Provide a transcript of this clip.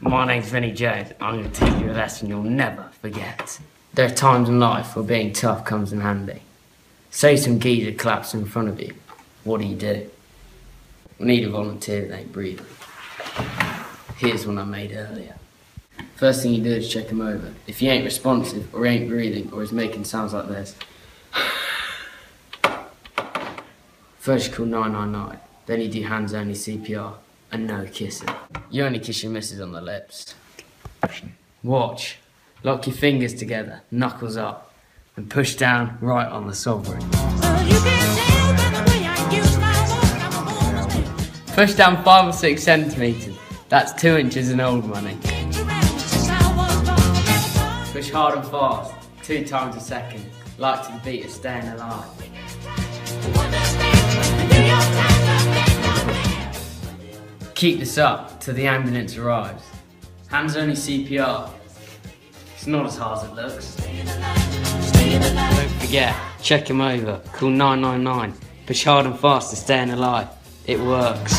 My name's Vinnie Jones. I'm going to teach you a lesson you'll never forget. There are times in life where being tough comes in handy. Say some geezer collapses in front of you. What do you do? Need a volunteer that ain't breathing. Here's one I made earlier. First thing you do is check him over. If he ain't responsive, or ain't breathing, or is making sounds like this, first you call 999. Then you do hands only CPR and no kissing. You only kiss your missus on the lips. Watch. Lock your fingers together, knuckles up, and push down right on the sovereign. Push down five or six centimetres. That's two inches in old money. Push hard and fast, two times a second, like to the beat of staying alive. Keep this up till the ambulance arrives. Hands only CPR. It's not as hard as it looks. Don't forget, check him over. Call 999. Push hard and fast to staying alive. It works.